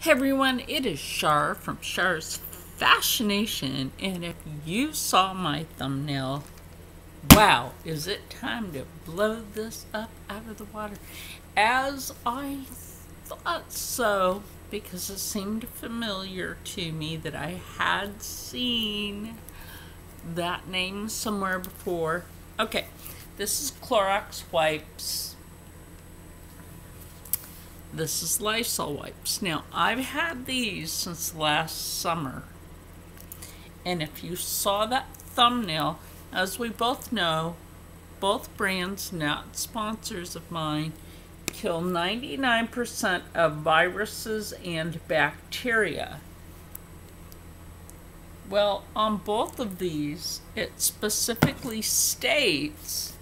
Hey everyone, it is Char from Char's Fashion-Nation, and if you saw my thumbnail, wow, is it time to blow this up out of the water? As I thought so, because it seemed familiar to me that I had seen that name somewhere before. Okay, this is Clorox wipes this is Lysol wipes. Now, I've had these since last summer. And if you saw that thumbnail, as we both know, both brands, not sponsors of mine, kill 99% of viruses and bacteria. Well, on both of these, it specifically states,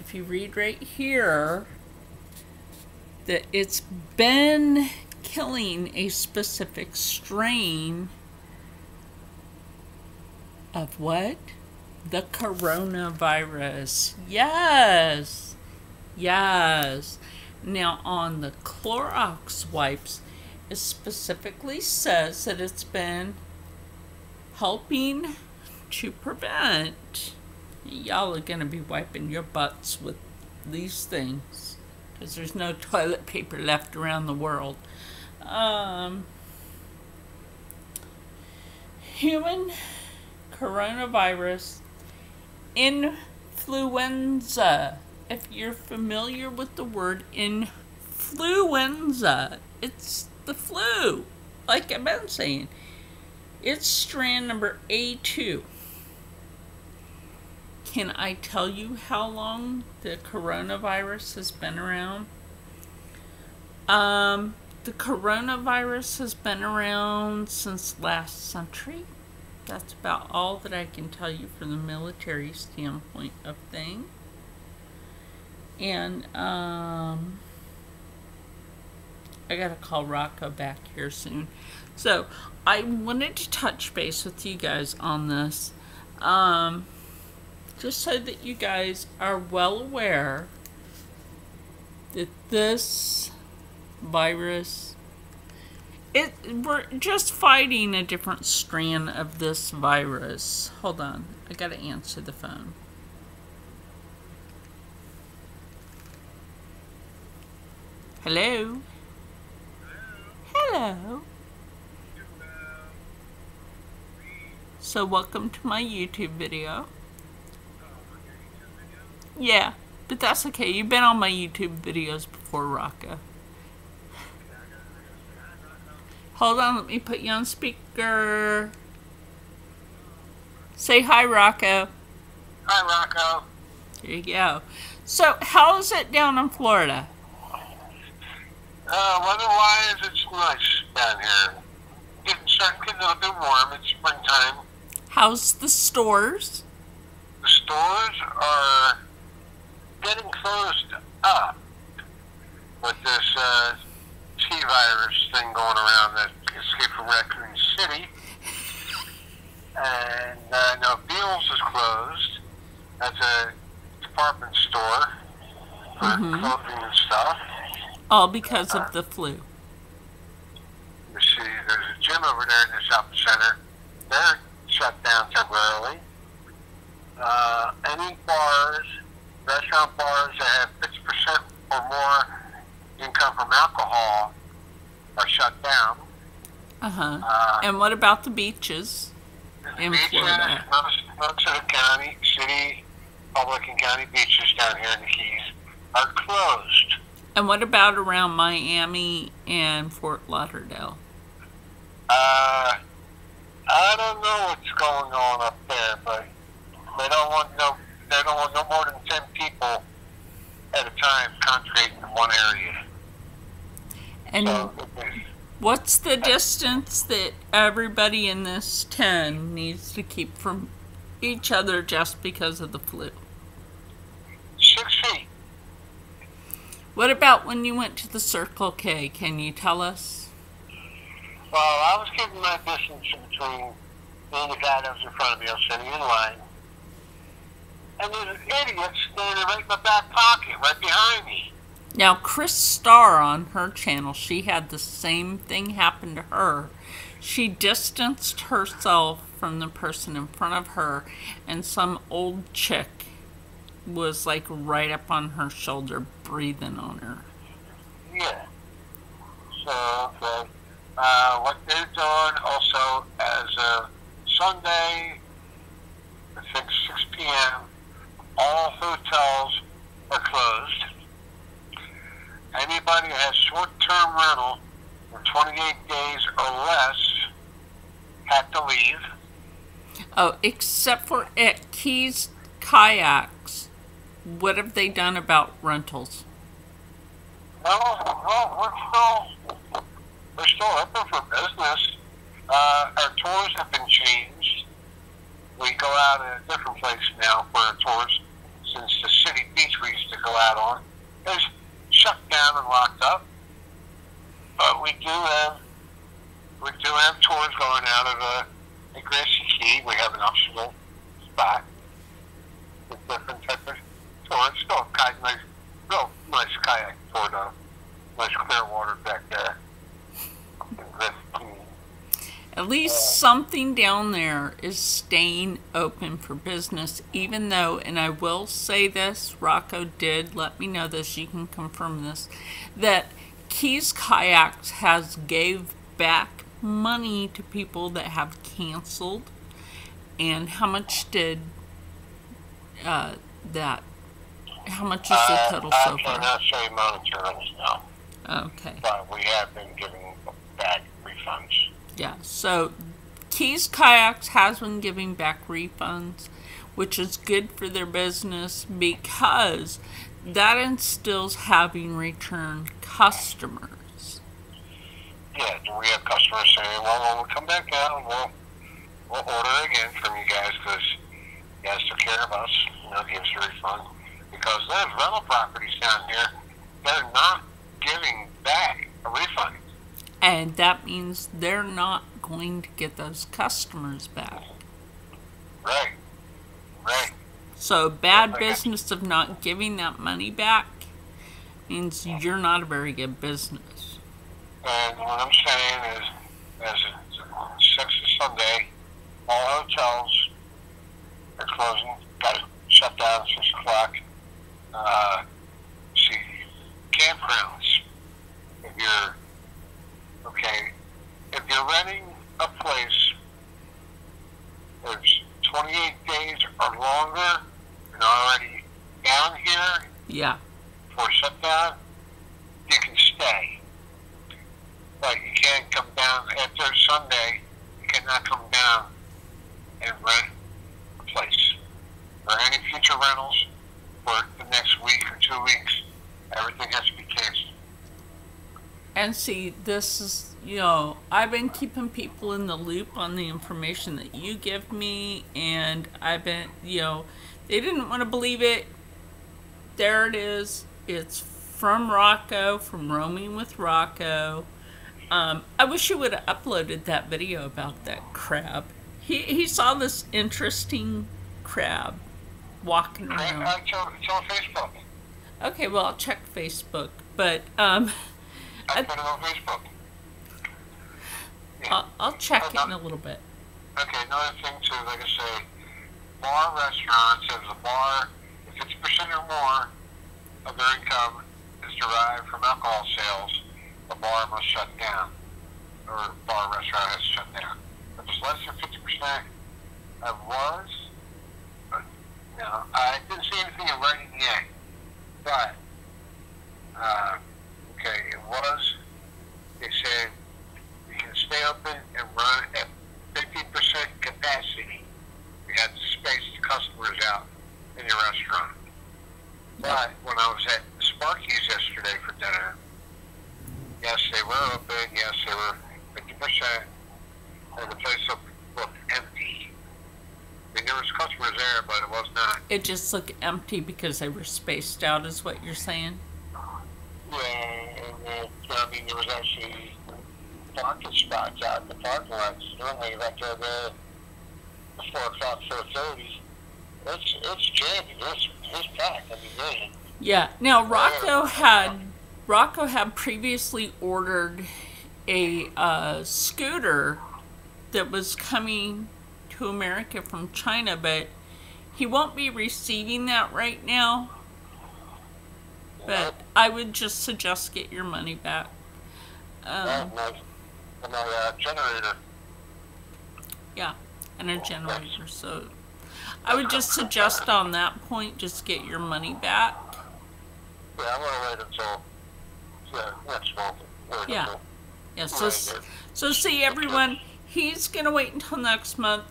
if you read right here, that it's been killing a specific strain of what? The coronavirus. Yes. Yes. Now, on the Clorox wipes, it specifically says that it's been helping to prevent. Y'all are going to be wiping your butts with these things because there's no toilet paper left around the world. Um, human coronavirus influenza. If you're familiar with the word influenza, it's the flu, like I've been saying. It's strand number A2. Can I tell you how long the coronavirus has been around? Um, the coronavirus has been around since last century. That's about all that I can tell you from the military standpoint of thing. And um, I gotta call Rocco back here soon. So I wanted to touch base with you guys on this. Um, just so that you guys are well aware that this virus it we're just fighting a different strand of this virus. Hold on. I got to answer the phone. Hello? Hello. So welcome to my YouTube video. Yeah, but that's okay. You've been on my YouTube videos before, Rocco. Hold on, let me put you on speaker. Say hi, Rocco. Hi, Rocco. There you go. So, how is it down in Florida? Uh, weather-wise, it's nice down here. Getting starting getting a bit warm. It's springtime. How's the stores? The stores are getting closed up with this uh, T-virus thing going around that escaped from Raccoon City. And uh, now Bealls is closed. That's a department store for Mhm. clothing and stuff. All because of the flu. You see, there's a gym over there in the shopping center. They're shut down temporarily. Uh, any bars, restaurant bars that have 50% or more income from alcohol are shut down. Uh-huh. Uh, And what about the beaches? the in beaches, Florida. most, most of the county, city, public, and county beaches down here in the Keys are closed. And what about around Miami and Fort Lauderdale? Uh, I don't know what's going on up there, but they don't want no they don't no more than ten people at a time congregating in one area. And So what's the distance that everybody in this 10 needs to keep from each other just because of the flu? six feet. What about when you went to the Circle K? Can you tell us? Well, I was keeping my distance between me and the guy that was in front of me. I was sitting in line. And there's an idiot standing right in my back pocket, right behind me. Now, Chris Starr on her channel, she had the same thing happen to her. She distanced herself from the person in front of her, and some old chick was like right up on her shoulder, breathing on her. Yeah. So, okay. Uh, what they're doing also as a Sunday, I think 6 p.m., all hotels are closed. Anybody who has short-term rental for 28 days or less have to leave. Oh, except for at Keys Kayaks. What have they done about rentals? No, no, we're still we're still open for business. Uh, our tours have been changed. We go out at a different place now for our tours since the city beach we used to go out on is shut down and locked up. But we do have we do have tours going out of uh, the Grassy Key. We have an optional spot with different types of tours. Still nice, real nice kayak tour though. Nice clear water back there. Grassy Key. At least something down there is staying open for business, even though, and I will say this, Rocco did let me know this, you can confirm this, that Keys Kayaks has gave back money to people that have canceled. And how much did uh, that, how much is the Uh, total I so far? cannot say monetary now, Okay. but we have been giving back refunds. Yeah, so Keys Kayaks has been giving back refunds, which is good for their business because that instills having return customers. Yeah, we have customers saying, well, when we come back out, we'll, we'll order again from you guys because you guys took care of us. You know, give us a refund. Because there's rental properties down here that are not giving back a refund. And that means they're not going to get those customers back. Right. Right. So, bad Okay. business of not giving that money back means you're not a very good business. And what I'm saying is, as it's six to Sunday, all hotels are closing. Got to shut down at six o'clock. Uh, see, campgrounds. If you're okay, if you're renting a place that's 28 days or longer and already down here Yeah. for shutdown, you can stay. But you can't come down after Sunday. You cannot come down and rent a place or any future rentals for the next week or two weeks. Everything has to be canceled. And see, this is, you know, I've been keeping people in the loop on the information that you give me, and I've been, you know, they didn't want to believe it. There it is. It's from Rocco, from Roaming with Rocco. Um, I wish you would have uploaded that video about that crab. He, he saw this interesting crab walking around. Uh, on, it's on Facebook. Okay, well, I'll check Facebook. But, um, I I- put it on Facebook. Yeah. I'll, I'll check it in a little bit. Okay, another thing too, like I say, bar restaurants, if the bar, if fifty percent or more of their income is derived from alcohol sales, the bar must shut down, or bar restaurant has to shut down. If it's less than fifty percent, I was, but, you know, I didn't see anything in writing yet, but, uh, okay, it was, they said, you can stay open and run at fifty percent capacity. You have to space the customers out in your restaurant. But when I was at Sparky's yesterday for dinner, yes, they were open. Yes, they were fifty percent, and the place looked empty. I mean, there was customers there, but it was not. It just looked empty because they were spaced out, is what you're saying? Yeah, and uh, I mean, there was actually parking spots out in the parking lots. Normally, right there, the four o'clock, four thirty. It's it's jammed. It's it's packed. I mean, really, Yeah. Now Rocco had Rocco had previously ordered a uh, scooter that was coming to America from China, but he won't be receiving that right now. But I would just suggest get your money back. Um, my, my uh, generator. yeah, and a generator. So I would just suggest on that point, just get your money back. Yeah, I'm gonna wait until yeah, next month. Yeah. Yeah, so, so see everyone, he's gonna wait until next month.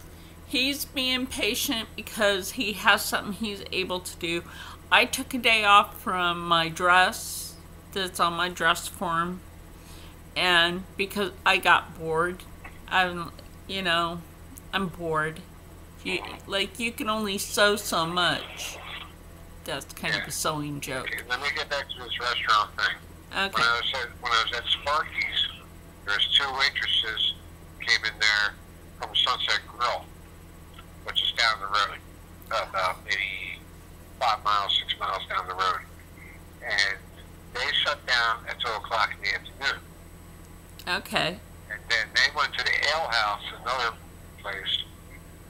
He's being patient because he has something he's able to do. I took a day off from my dress that's on my dress form, and because I got bored, I'm, you know, I'm bored. You like you can only sew so much. That's kind of a sewing joke. Okay, let me get back to this restaurant thing. Okay. When I was at when I was at Sparky's, there was two waitresses came in there from Sunset Grill, which is down the road, about maybe five miles, six miles down the road, and they shut down at two o'clock in the afternoon. Okay. And then they went to the Ale House, another place,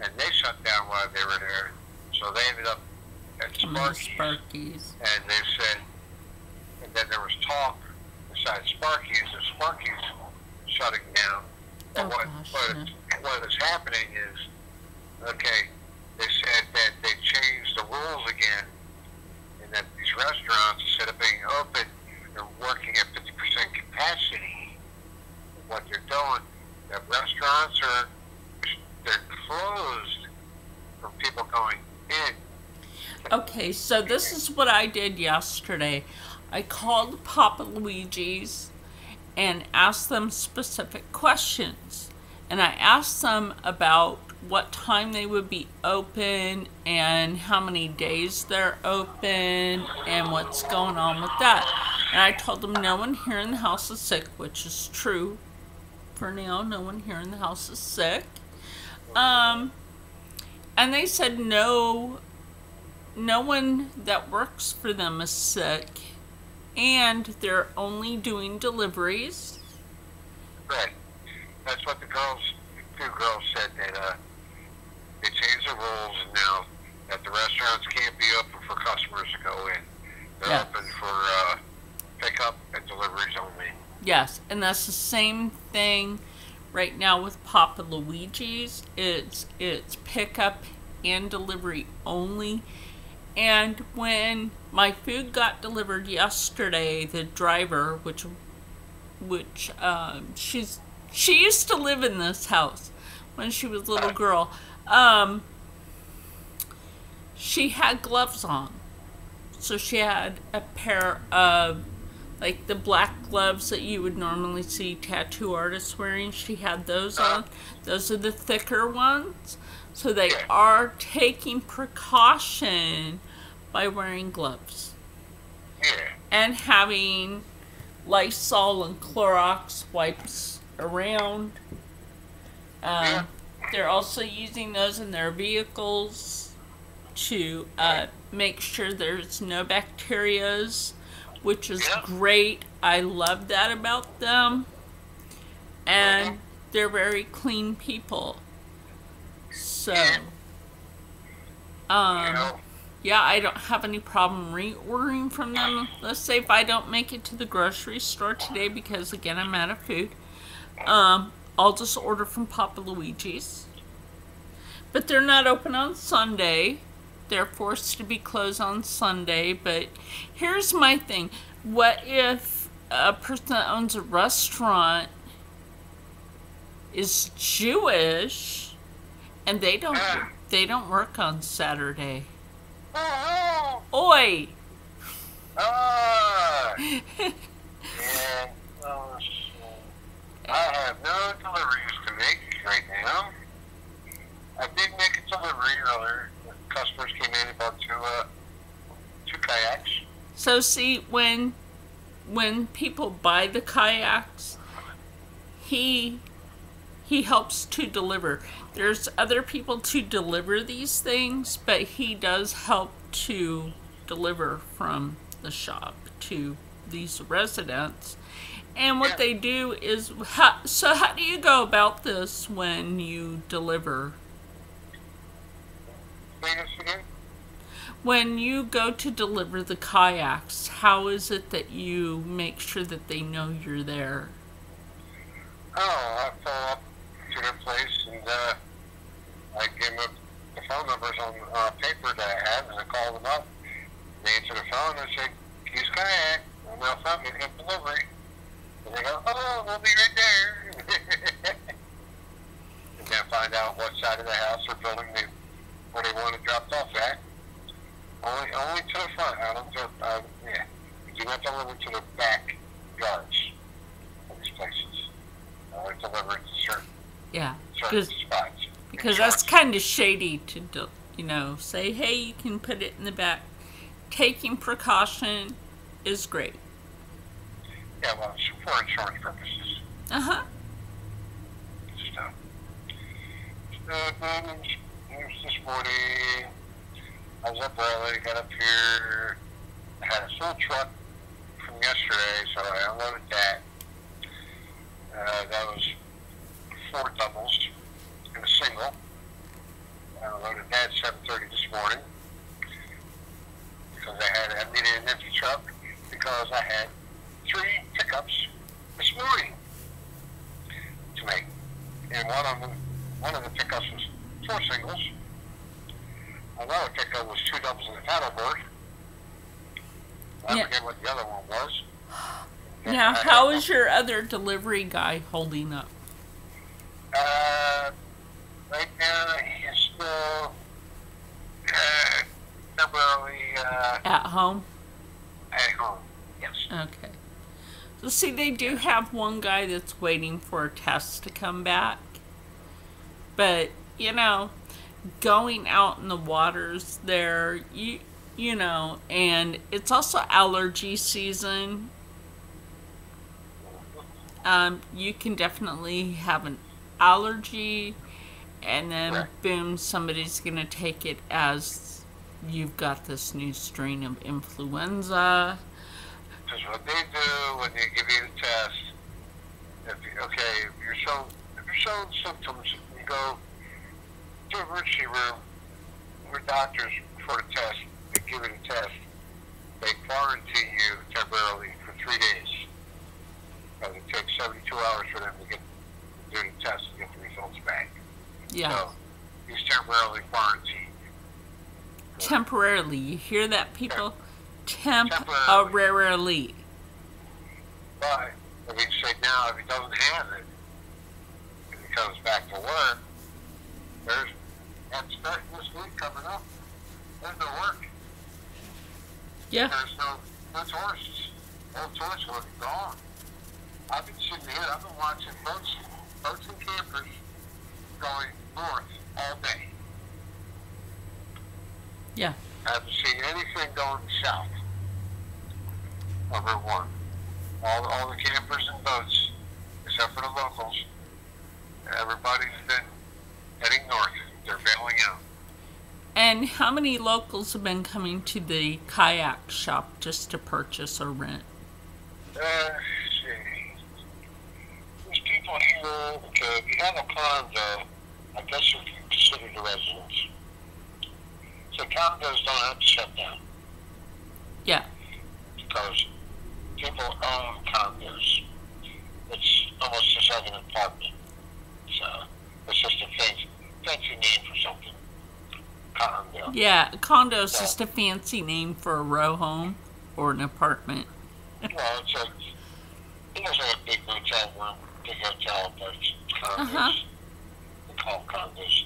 and they shut down while they were there. So they ended up at Sparky's Sparkies. and they said, and then there was talk inside Sparky's that Sparky's shutting down. But Oh, what, gosh, what, is, what is happening is, okay, they said that they changed the rules again, and that these restaurants, instead of being open, they're working at 50% capacity. What they're doing, that restaurants are, they're closed from people going in. Okay, so this is what I did yesterday. I called Papa Luigi's and asked them specific questions. And I asked them about what time they would be open and how many days they're open and what's going on with that. And I told them no one here in the house is sick, which is true. For now, no one here in the house is sick. Um, and they said no no one that works for them is sick and they're only doing deliveries Right. That's what the girls, two girls said that uh, they changed the rules and now that the restaurants can't be open for customers to go in. They're Yeah. open for uh, pickup and deliveries only. yes and that's the same thing right now with papa luigi's it's it's pickup and delivery only and when my food got delivered yesterday the driver which which um, she's she used to live in this house when she was a little girl um, she had gloves on. So she had a pair of like the black gloves that you would normally see tattoo artists wearing. She had those on. Those are the thicker ones. So they are taking precaution by wearing gloves. And having Lysol and Clorox wipes around. Um, they're also using those in their vehicles to uh, make sure there's no bacterias, which is Yeah. great. I love that about them. And they're very clean people. So, Yeah. um, yeah, I don't have any problem reordering from them. Let's say if I don't make it to the grocery store today because again I'm out of food, um, I'll just order from Papa Luigi's. But they're not open on Sunday. They're forced to be closed on Sunday. But here's my thing: What if a person that owns a restaurant is Jewish and they don't they don't work on Saturday? oh, Oi! ah, yeah. I have no deliveries to make right now. I did make a delivery earlier. Customers came in about two, uh, two kayaks. So see when when people buy the kayaks, he he helps to deliver. There's other people to deliver these things, but he does help to deliver from the shop to these residents. And what they do is, how, so how do you go about this when you deliver? Say this again? When you go to deliver the kayaks, how is it that you make sure that they know you're there? Oh, I pull up to their place and uh, I give them the phone numbers on uh, paper that I have, and I call them up. They answer the phone and say, "Keys kayak," and they'll tell me to delivery. And they go, "Oh, we'll be right there." and then find out what side of the house or building they where they want it dropped off at. Only, only to the front. I don't. do- Uh, yeah, we do not deliver to the back yards of these places. Only deliver it to certain Yeah, certain spots. because that's kind of shady to do, you know say, hey, you can put it in the back. Taking precaution is great. Yeah, well, it's for insurance purposes. Uh huh. So, uh, um, this morning, I was up early, got up here, had a full truck from yesterday, so I unloaded that. Uh, that was four doubles and a single. I unloaded that at 7.30 this morning because I had I needed an empty truck because I had three pickups this morning to make. And one of them, one of the pickups was four singles. Another pickup was two doubles and a paddleboard. I Yeah. forget what the other one was. Now, how is your other delivery guy holding up? Uh, right now he's still uh, temporarily uh, At home? at home. Yes. Okay. So, see, they do have one guy that's waiting for a test to come back. But, you know, going out in the waters there, you, you know, and it's also allergy season. Um, you can definitely have an allergy, and then Right. boom, somebody's gonna take it as you've got this new strain of influenza. Because what they do when they give you the test, if you, okay, if you're showing if you're showing symptoms, you go to the emergency room where doctors for the test. They give you the test. They quarantine you temporarily for three days. Because it takes 72 hours for them to get do the test and get the results back. Yeah. So he's temporarily quarantined. temporarily. You hear that, people? Uh, temporarily. Temporarily. But if he say now, if he doesn't have it, and he comes back to work, there's and starting this week coming up, there's no work. Yeah. There's no no tourists. All tourists will be gone. I've been sitting here. I've been watching boats, boats and campers going north all day. Yeah. I haven't seen anything going south of Route 1. All, all the campers and boats, except for the locals, everybody's been heading north. They're bailing out. And how many locals have been coming to the kayak shop just to purchase or rent? Uh, let's see. There's people here, if you a condo, I guess you can consider the residents. So condos don't have to shut down Yeah. because people own condos. It's almost just like an apartment. So it's just a fancy, fancy name for something. Condo. Yeah. A condo is just a fancy name for a row home or an apartment. Well, it's a, it looks like a big hotel room, but it's condos. Uh-huh. They call condos.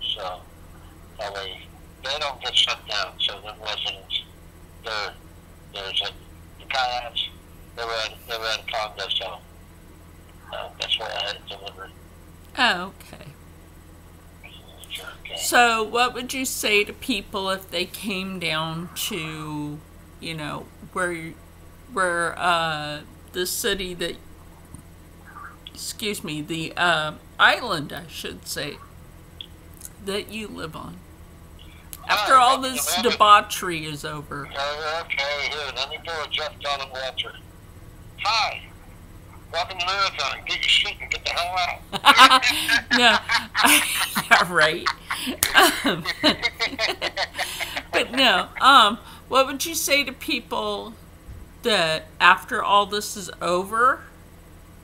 So, that way, they don't get shut down. So the residents, they're, there's a, the kayaks, they were at, they were at a condo, so uh, that's where I had it delivered. Oh, okay. So, what would you say to people if they came down to, you know, where, where uh, the city that, excuse me, the uh, island, I should say, that you live on? After Hi, all this debauchery is over. Uh, okay, here, let me do a Jeff Dunham Walter. Hi. Welcome to Marathon. Get your shit and get the hell out. no, yeah, right. Um, but no, um, what would you say to people that after all this is over,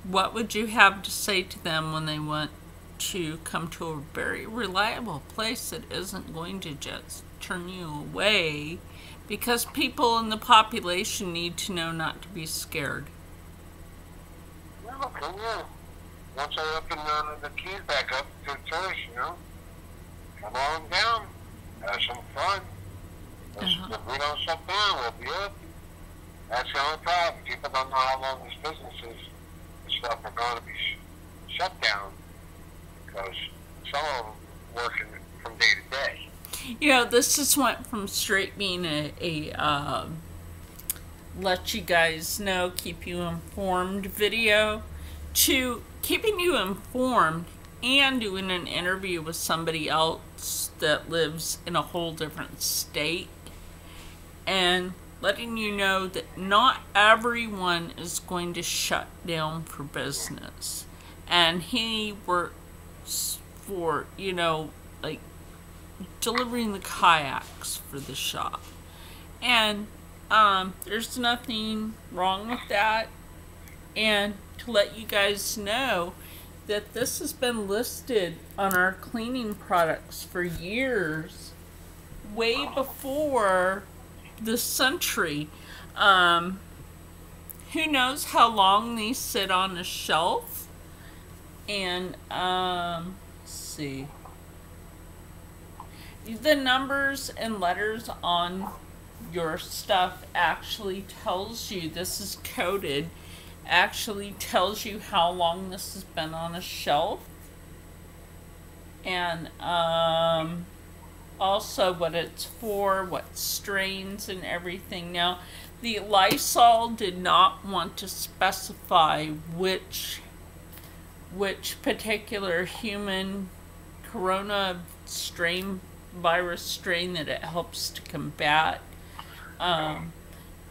what would you have to say to them when they want to come to a very reliable place that isn't going to just turn you away? Because people in the population need to know not to be scared. Well, okay, yeah. Once I open uh, the keys back up to the choice, you know, come on down, have some fun. Uh-huh. If we don't shut down, we'll be up. That's the only problem. People don't know how long this business is stuff are going to be sh- shut down because some of them working from day to day. You know, this just went from straight being a, a um, let you guys know, keep you informed video to keeping you informed and doing an interview with somebody else that lives in a whole different state and letting you know that not everyone is going to shut down for business. And he works for, you know, like delivering the kayaks for the shop. And um, there's nothing wrong with that. And to let you guys know that this has been listed on our cleaning products for years, way before the century. Um, who knows how long these sit on a shelf? And um, see the numbers and letters on your stuff actually tells you this is coded actually tells you how long this has been on a shelf and um, also what it's for what strains and everything now the lysol did not want to specify which which particular human corona strain virus strain that it helps to combat. Um,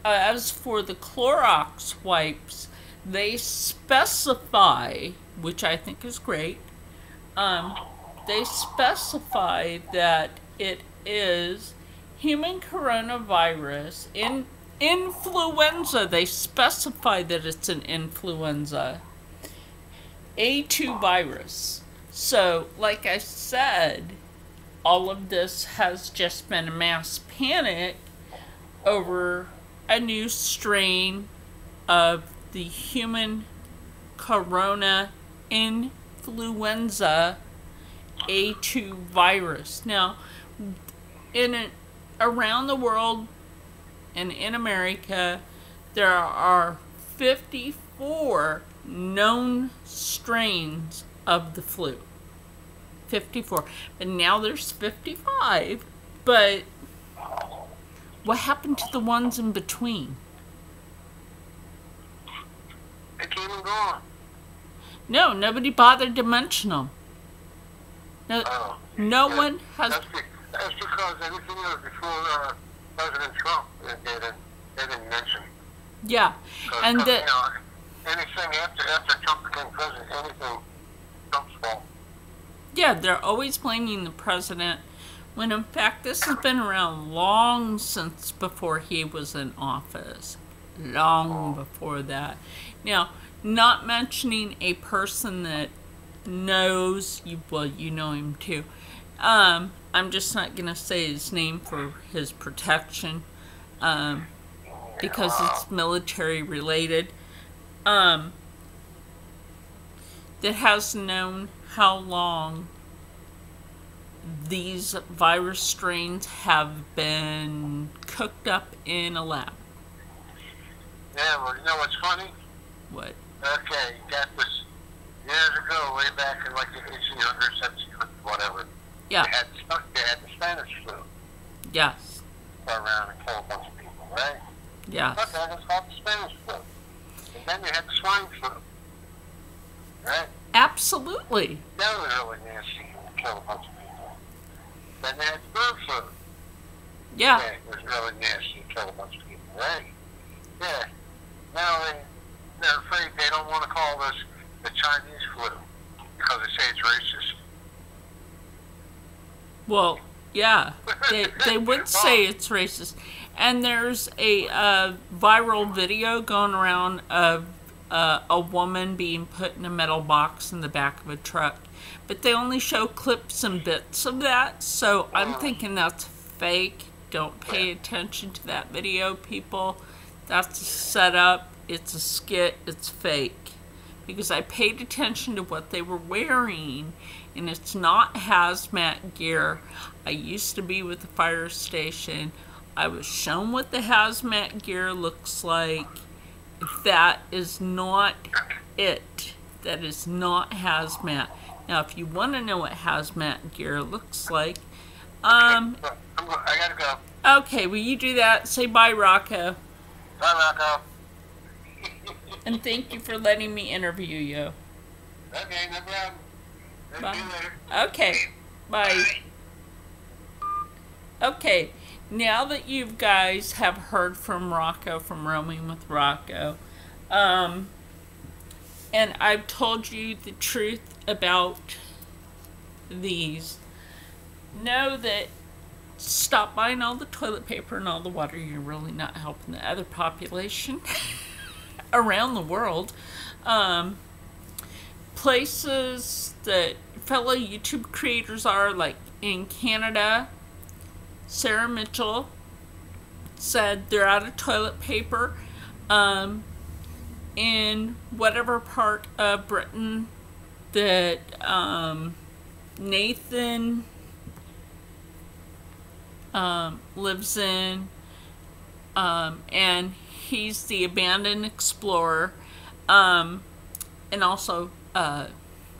uh, as for the Clorox wipes, they specify, which I think is great, um, they specify that it is human coronavirus in influenza. They specify that it's an influenza A2 virus. So, like I said, all of this has just been a mass panic over a new strain of the human corona influenza A2 virus. Now, in a, around the world and in America, there are 54 known strains of the flu. 54. And now there's 55. But what happened to the ones in between? They came and gone. No, nobody bothered to mention them. No, Oh. no Yeah. one has. That's, that's because everything else before uh, President Trump, they, didn't, they didn't mention. Yeah, and 'cause, the, you know, anything after after Trump became president, anything Trump's fault. yeah, they're always blaming the president. When in fact, this has been around long since before he was in office. Long before that. Now, not mentioning a person that knows you, well, you know him too. Um, I'm just not gonna say his name for his protection, um, because it's military related. Um, that has known how long these virus strains have been cooked up in a lab. Yeah, well, you know what's funny? What? Okay, got this years ago, way back in like the 1800s, 1700s, whatever. Yeah. They had, they had the Spanish flu Yes. go around and kill a bunch of people, right? Okay, that's called the Spanish flu. And then you had the swine flu, right? Absolutely. That was really nasty and killed a bunch of people. Then they had bird flu. Yeah. Yeah, it was really nasty. Killed a bunch of people. Right? Yeah. Now they, they're afraid they don't want to call this the Chinese flu because they say it's racist. Well, yeah, they they would say it's racist. And there's a uh, viral video going around of uh, a woman being put in a metal box in the back of a truck, but they only show clips and bits of that. So I'm thinking that's fake. Don't pay attention to that video, people. That's a setup. It's a skit. It's fake. Because I paid attention to what they were wearing, and it's not hazmat gear. I used to be with the fire station. I was shown what the hazmat gear looks like. That is not it. That is not hazmat. Now, if you want to know what hazmat gear looks like, um, Look, I'm go- I gotta go. okay, will you do that? Say bye, Rocco. Bye, Rocco. And thank you for letting me interview you. Okay, no problem. Bye. Okay, bye. Okay, now that you guys have heard from Rocco from Roaming with Rocco, um, and I've told you the truth about these, know that stop buying all the toilet paper and all the water. You're really not helping the other population around the world. Um, places that fellow YouTube creators are, like in Canada, Sarah Mitchell said they're out of toilet paper. Um, in whatever part of Britain that um, Nathan um, lives in, um, and he's the abandoned explorer. Um, and also, uh,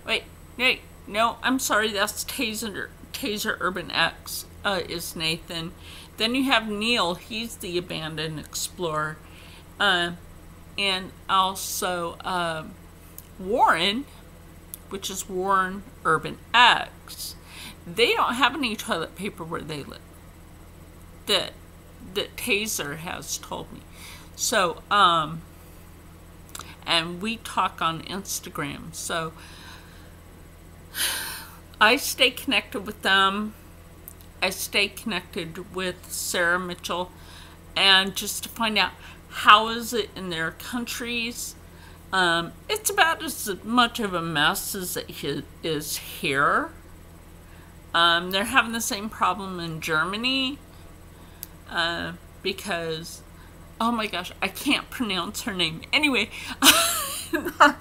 wait, wait, no, I'm sorry, that's Taser, Taser Urban X, uh, is Nathan. Then you have Neil, he's the abandoned explorer. Uh, and also, uh, Warren, which is Warren Urban X. They don't have any toilet paper where they live. That that Taser has told me. So, um, and we talk on Instagram. So I stay connected with them. I stay connected with Sarah Mitchell and just to find out how is it in their countries. Um, it's about as much of a mess as it is here. Um, they're having the same problem in Germany uh, because oh my gosh, I can't pronounce her name. Anyway, I'm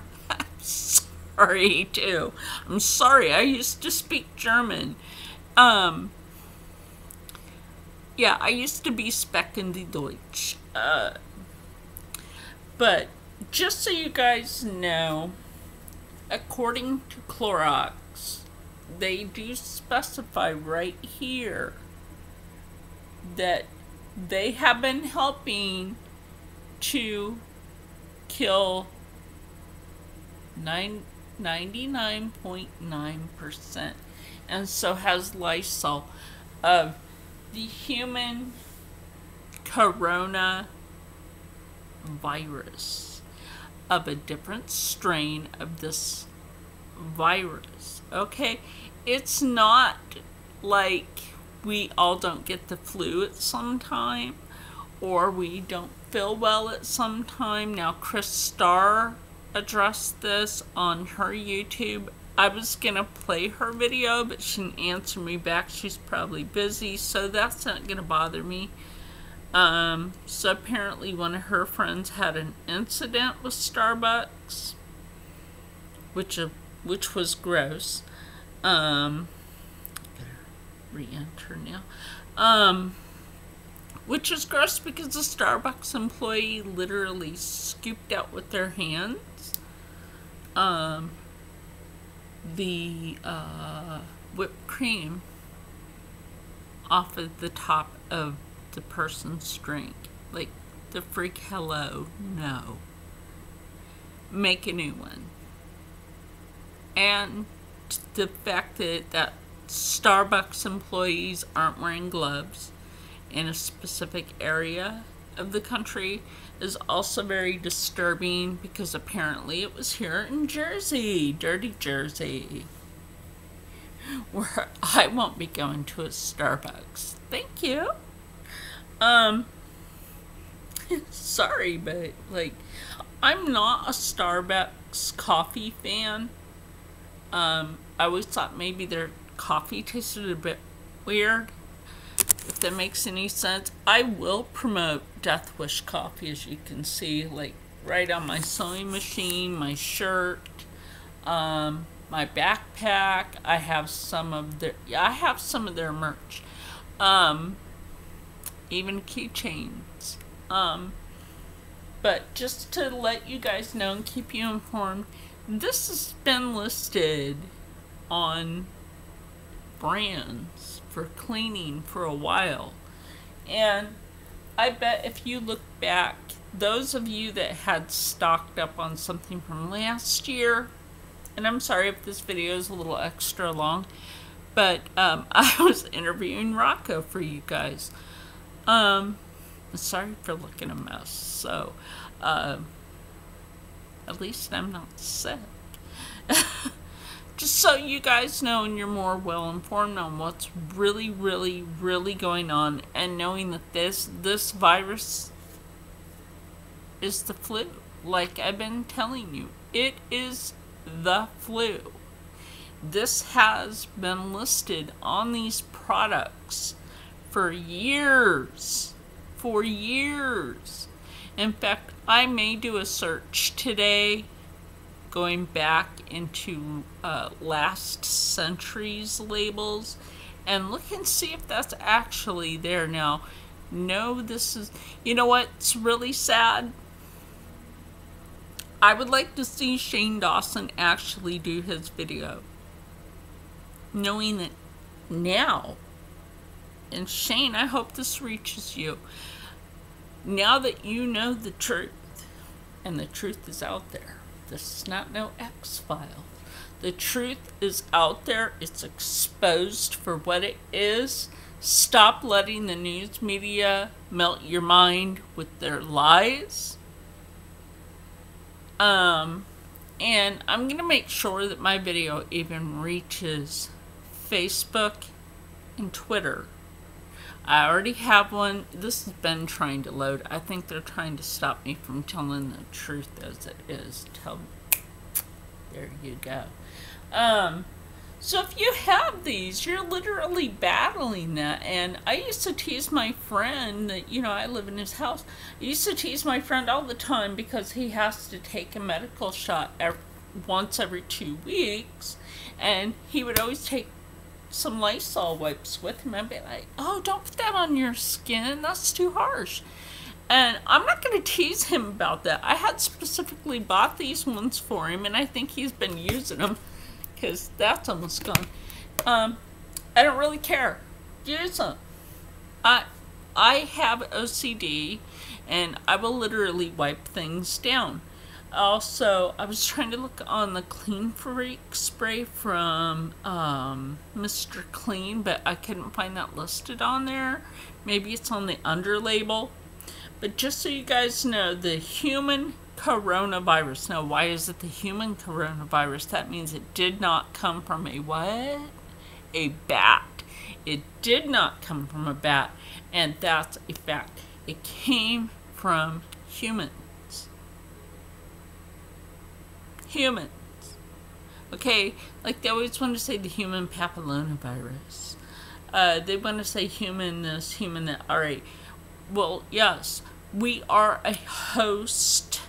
sorry too. I'm sorry. I used to speak German. Um, yeah, I used to be specken Deutsch. Uh, but just so you guys know, according to Clorox, they do specify right here that they have been helping to kill nine, 99.9%. And so has Lysol of the human corona virus of a different strain of this virus. Okay? It's not like we all don't get the flu at some time or we don't feel well at some time. Now, Chris Starr addressed this on her YouTube. I was gonna play her video, but she didn't answer me back. She's probably busy, so that's not gonna bother me. Um, so apparently, one of her friends had an incident with Starbucks, which uh, which was gross. Um, re-enter now. Um, which is gross because the Starbucks employee literally scooped out with their hands um, the uh, whipped cream off of the top of the person's drink. Like, the freak hello, no. Make a new one. And the fact that, that Starbucks employees aren't wearing gloves in a specific area of the country is also very disturbing because apparently it was here in Jersey, dirty Jersey, where I won't be going to a Starbucks. Thank you. Um, sorry, but like, I'm not a Starbucks coffee fan. Um, I always thought maybe their coffee tasted a bit weird. If that makes any sense, I will promote Death Wish coffee, as you can see, like right on my sewing machine, my shirt, um, my backpack. I have some of their, yeah, I have some of their merch. Um, even keychains. Um, but just to let you guys know and keep you informed, this has been listed on brands for cleaning for a while. And I bet if you look back, those of you that had stocked up on something from last year, and I'm sorry if this video is a little extra long, but um, I was interviewing Rocco for you guys. Um, sorry for looking a mess. So, uh, at least I'm not sick. Just so you guys know and you're more well informed on what's really, really, really going on, and knowing that this this virus is the flu. Like I've been telling you, it is the flu. This has been listed on these products for years. For years. In fact, I may do a search today going back into uh, last century's labels and look and see if that's actually there now. No, this is. You know what's really sad? I would like to see Shane Dawson actually do his video. Knowing that now and Shane, I hope this reaches you. Now that you know the truth, and the truth is out there, this is not no X file. The truth is out there, it's exposed for what it is. Stop letting the news media melt your mind with their lies. Um, and I'm going to make sure that my video even reaches Facebook and Twitter I already have one. This has been trying to load. I think they're trying to stop me from telling the truth as it is. Tell There you go. Um, so if you have these, you're literally battling that. And I used to tease my friend that, you know, I live in his house. I used to tease my friend all the time because he has to take a medical shot every, once every two weeks. And he would always take some Lysol wipes with him and be like, oh, don't put that on your skin. That's too harsh. And I'm not going to tease him about that. I had specifically bought these ones for him, and I think he's been using them because that's almost gone. Um, I don't really care. Use them. I, I have OCD, and I will literally wipe things down. Also, I was trying to look on the Clean Freak spray from um, Mr. Clean, but I couldn't find that listed on there. Maybe it's on the under label. But just so you guys know, the human coronavirus. Now, why is it the human coronavirus? That means it did not come from a what? A bat. It did not come from a bat, and that's a fact. It came from humans humans. Okay, like they always want to say the human papillomavirus. Uh, they want to say human this, human that. All right. Well, yes, we are a host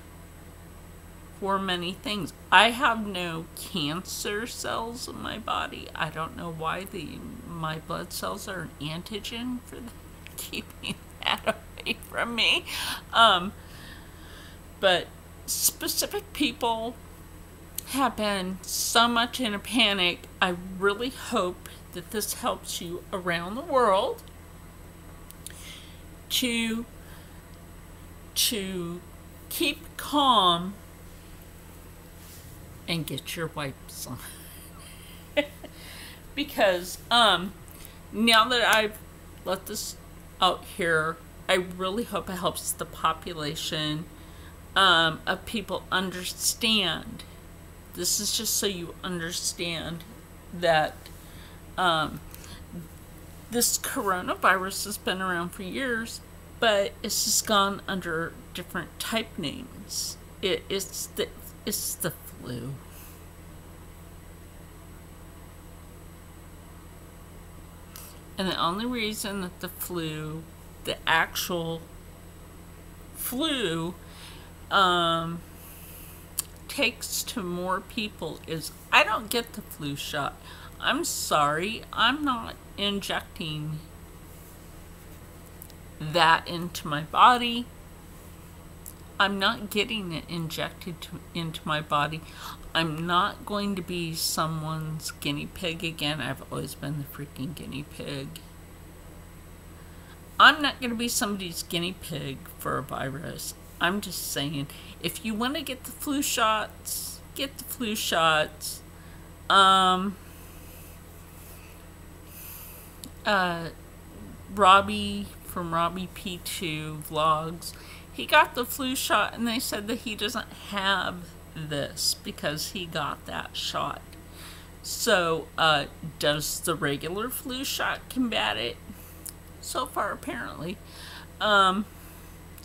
for many things. I have no cancer cells in my body. I don't know why the my blood cells are an antigen for the, keeping that away from me. Um, but specific people have been so much in a panic. I really hope that this helps you around the world to to keep calm and get your wipes on. because um now that I've let this out here. I really hope it helps the population um, of people understand. This is just so you understand that um, this coronavirus has been around for years, but it's just gone under different type names. It, it's the it's the flu. And the only reason that the flu, the actual flu, um, takes to more people is I don't get the flu shot. I'm sorry, I'm not injecting that into my body. I'm not getting it injected to, into my body. I'm not going to be someone's guinea pig again. I've always been the freaking guinea pig. I'm not going to be somebody's guinea pig for a virus. I'm just saying, if you want to get the flu shots, get the flu shots. Um, uh, Robbie from Robbie P2 vlogs, he got the flu shot and they said that he doesn't have this because he got that shot. So, uh, does the regular flu shot combat it? So far, apparently. Um,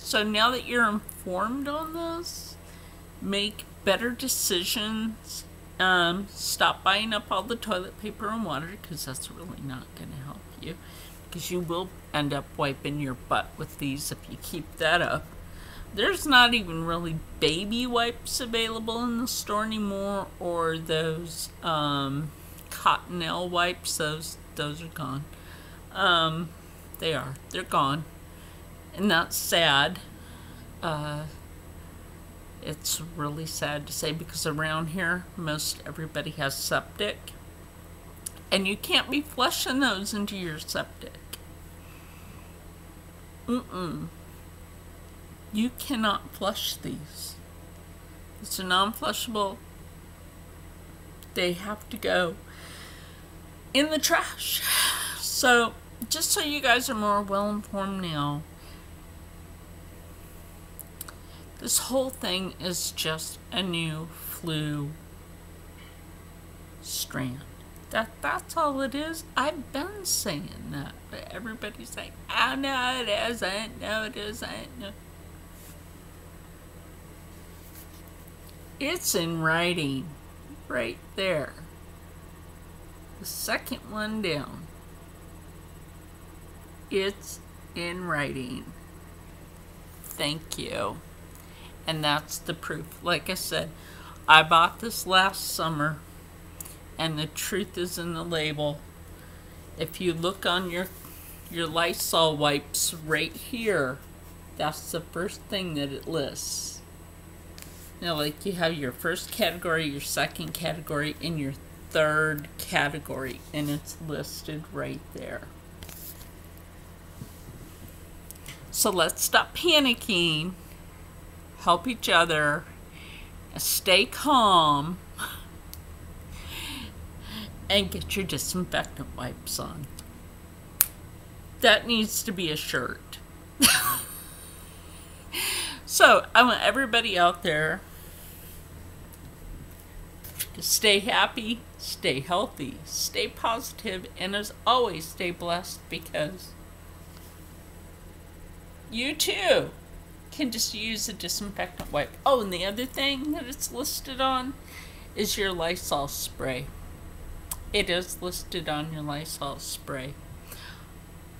so now that you're informed on this, make better decisions. Um, stop buying up all the toilet paper and water because that's really not going to help you. Because you will end up wiping your butt with these if you keep that up. There's not even really baby wipes available in the store anymore, or those um, Cottonelle wipes. Those those are gone. Um, they are. They're gone, and that's sad. Uh, it's really sad to say because around here, most everybody has septic. And you can't be flushing those into your septic. Mm-mm. You cannot flush these. It's a non-flushable. They have to go in the trash. So, just so you guys are more well informed now, this whole thing is just a new flu strand. That that's all it is. I've been saying that, but everybody's like, "Oh no, it isn't. No, it isn't." No. It's in writing, right there. The second one down. It's in writing. Thank you. And that's the proof. Like I said, I bought this last summer, and the truth is in the label. If you look on your your Lysol wipes right here, that's the first thing that it lists. Now, like you have your first category, your second category, and your third category, and it's listed right there. So let's stop panicking help each other, stay calm, and get your disinfectant wipes on. That needs to be a shirt. so, I want everybody out there to stay happy, stay healthy, stay positive, and as always, stay blessed because you too can just use a disinfectant wipe. Oh, and the other thing that it's listed on is your Lysol spray. It is listed on your Lysol spray.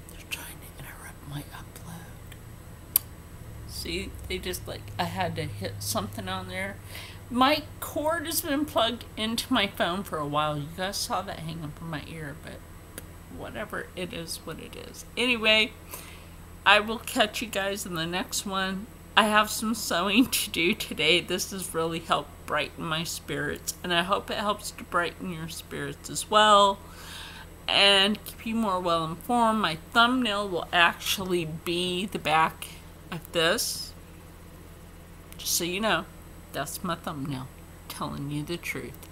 They're trying to interrupt my upload. See, they just like, I had to hit something on there. My cord has been plugged into my phone for a while. You guys saw that hanging from my ear, but whatever, it is what it is. Anyway, I will catch you guys in the next one. I have some sewing to do today. This has really helped brighten my spirits, and I hope it helps to brighten your spirits as well and keep you more well informed. My thumbnail will actually be the back of this. Just so you know, that's my thumbnail telling you the truth.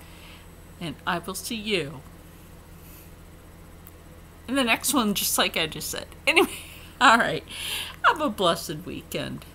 And I will see you in the next one, just like I just said. Anyway. All right. Have a blessed weekend.